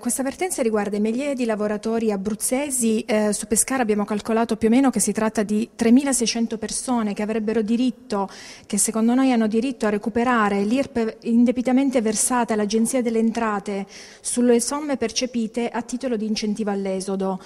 Questa vertenza riguarda migliaia di lavoratori abruzzesi. Eh, su Pescara abbiamo calcolato più o meno che si tratta di 3.600 persone che avrebbero diritto, che secondo noi hanno diritto a recuperare l'IRP indebitamente versata all'Agenzia delle Entrate sulle somme percepite a titolo di incentivo all'esodo.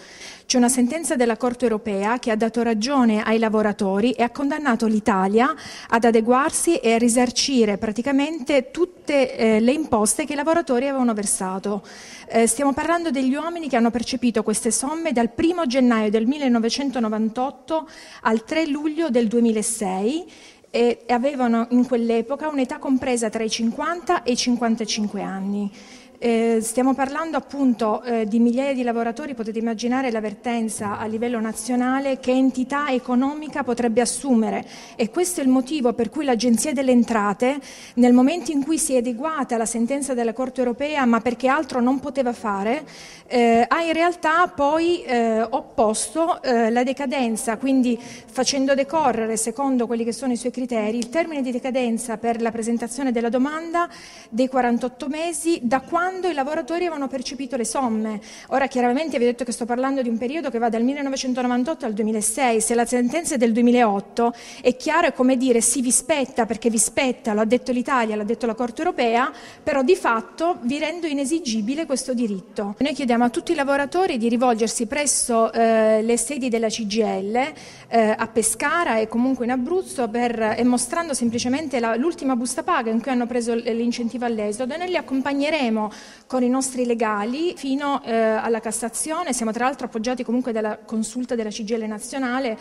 C'è una sentenza della Corte europea che ha dato ragione ai lavoratori e ha condannato l'Italia ad adeguarsi e a risarcire praticamente tutte eh, le imposte che i lavoratori avevano versato. Eh, stiamo parlando degli uomini che hanno percepito queste somme dal 1 gennaio del 1998 al 3 luglio del 2006 e avevano in quell'epoca un'età compresa tra i 50 e i 55 anni. Eh, stiamo parlando appunto eh, di migliaia di lavoratori, potete immaginare l'avvertenza a livello nazionale che entità economica potrebbe assumere. E questo è il motivo per cui l'Agenzia delle Entrate nel momento in cui si è adeguata alla sentenza della Corte europea ma perché altro non poteva fare, eh, ha in realtà poi eh, opposto eh, la decadenza, quindi facendo decorrere secondo quelli che sono i suoi criteri il termine di decadenza per la presentazione della domanda dei 48 mesi da quando quando i lavoratori avevano percepito le somme. Ora chiaramente vi ho detto che sto parlando di un periodo che va dal 1998 al 2006, se la sentenza è del 2008 è chiaro, è come dire sì vi spetta perché vi spetta, lo ha detto l'Italia, l'ha detto la Corte europea, però di fatto vi rendo inesigibile questo diritto. Noi chiediamo a tutti i lavoratori di rivolgersi presso eh, le sedi della CGL eh, a Pescara e comunque in Abruzzo per, e mostrando semplicemente la, l'ultima busta paga in cui hanno preso l'incentivo all'esodo e noi li accompagneremo con i nostri legali fino eh, alla Cassazione. Siamo tra l'altro appoggiati comunque dalla consulta della CGL nazionale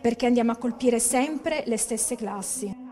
perché andiamo a colpire sempre le stesse classi.